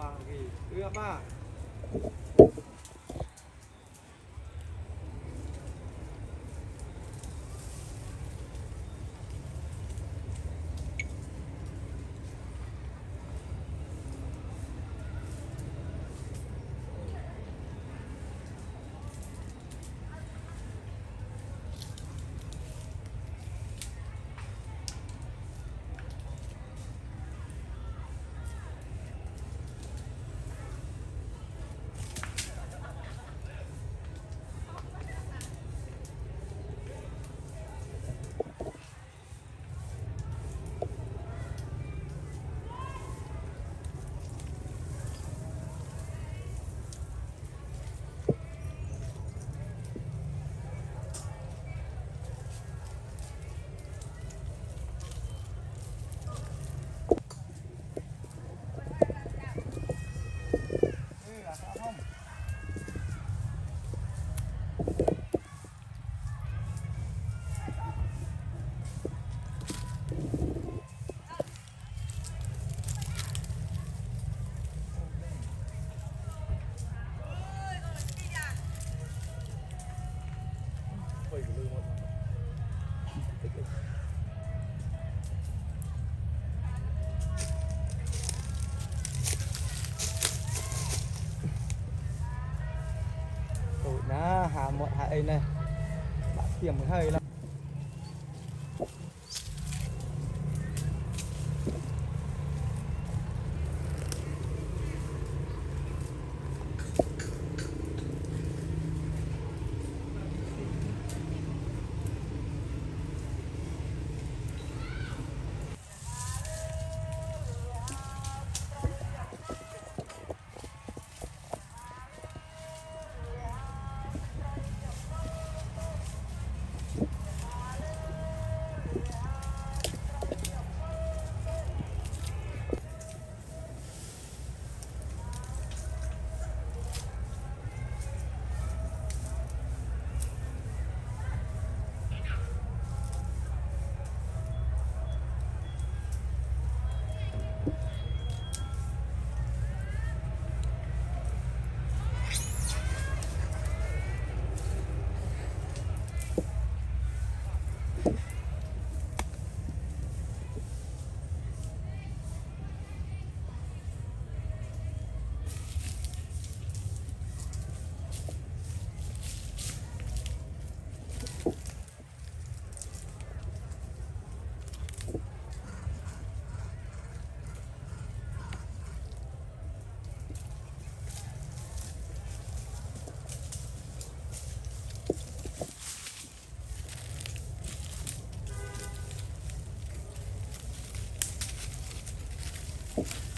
บางทีเรือบ้า hà mọi hà này. Bạn kiểm hơi lắm Oh.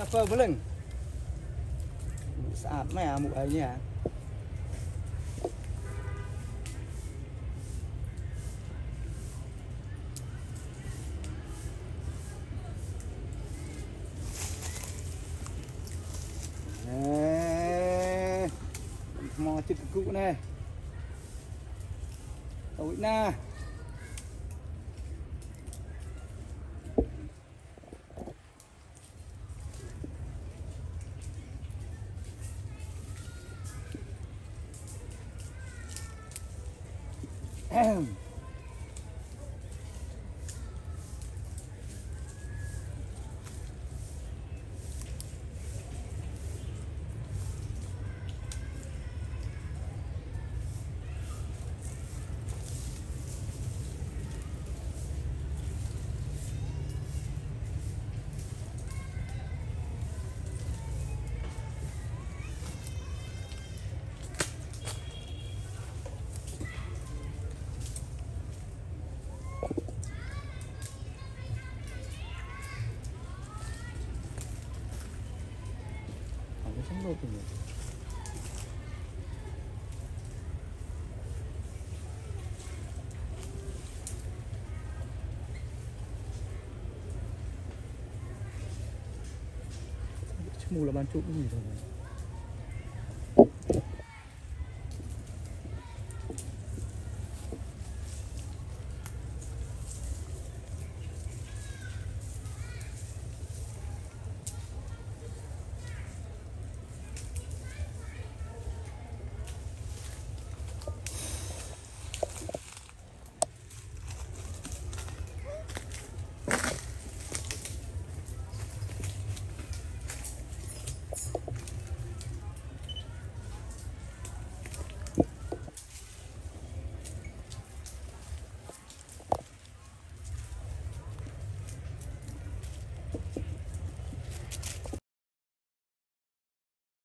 Ya apa beleng? Saat mana nhỉ, Mò chít cụ này. Tàu na. Ahem. Mù là bán trụ cái gì rồi